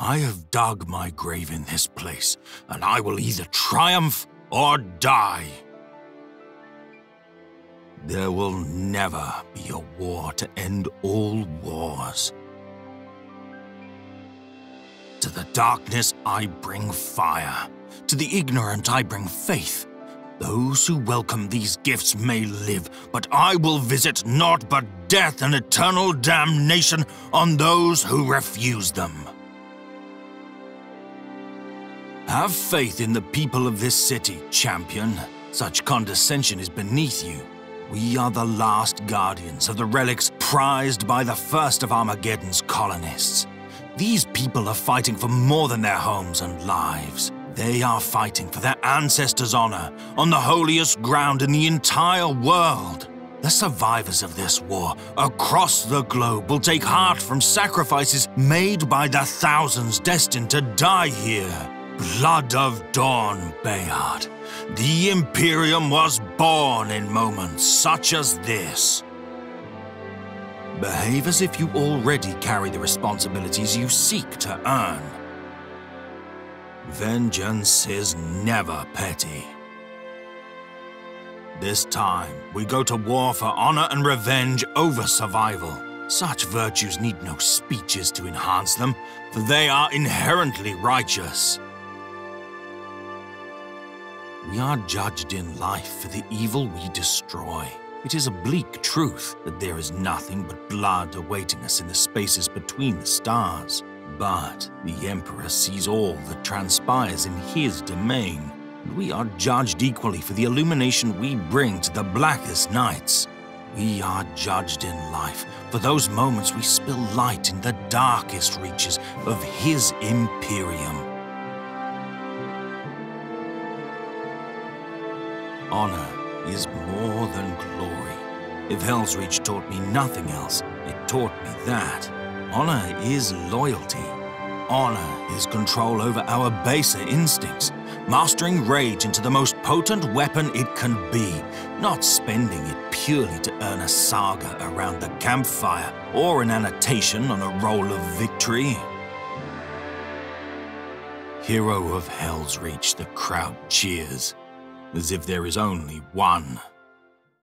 I have dug my grave in this place, and I will either triumph or die. There will never be a war to end all wars. To the darkness I bring fire. To the ignorant I bring faith. Those who welcome these gifts may live, but I will visit naught but death and eternal damnation on those who refuse them. Have faith in the people of this city, champion. Such condescension is beneath you. We are the last guardians of the relics prized by the first of Armageddon's colonists. These people are fighting for more than their homes and lives. They are fighting for their ancestors' honor on the holiest ground in the entire world. The survivors of this war across the globe will take heart from sacrifices made by the thousands destined to die here. Blood of Dorn, Bayard. The Imperium was born in moments such as this. Behave as if you already carry the responsibilities you seek to earn. Vengeance is never petty. This time, we go to war for honor and revenge over survival. Such virtues need no speeches to enhance them, for they are inherently righteous. We are judged in life for the evil we destroy. It is a bleak truth that there is nothing but blood awaiting us in the spaces between the stars. But the Emperor sees all that transpires in his domain, and we are judged equally for the illumination we bring to the blackest nights. We are judged in life for those moments we spill light in the darkest reaches of his Imperium. Honor is more than glory. If Helsreach taught me nothing else, it taught me that. Honor is loyalty. Honor is control over our baser instincts, mastering rage into the most potent weapon it can be, not spending it purely to earn a saga around the campfire or an annotation on a roll of victory. Hero of Helsreach, the crowd cheers as if there is only one.